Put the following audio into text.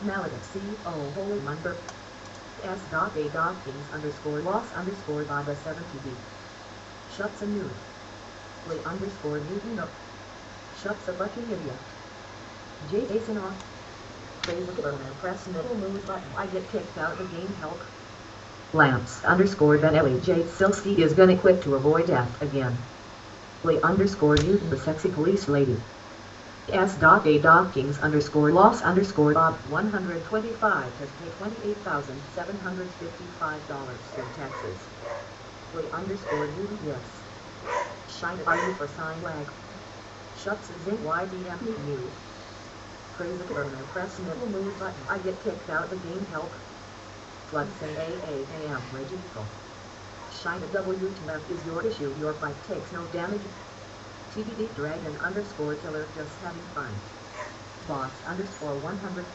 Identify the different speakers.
Speaker 1: Malaga C.O. Oh, holy Munder. S. Dot A. Dot Kings underscore Loss underscore Baba 70B. Shuts a new. Play underscore Newton up. Shuts a fucking idiot. J. Jason off. Praise the and press middle move button. I get kicked out of the game help. Lamps underscore Benelli J. Silsky is gonna quit to avoid death again. Play underscore Newton the sexy police lady. S. Dot A. Dot Kings underscore loss underscore Bob 125 has paid $28,755 in taxes. Play underscore Newton yes. Shine are you for sign lag? Shuts is in YDM news. Praise the burner press middle move button. I get kicked out of the game help. Flood say AAAM Regico. Shine a W to left is your issue. Your fight takes no damage. TBD Dragon underscore killer just having fun. Boss underscore 105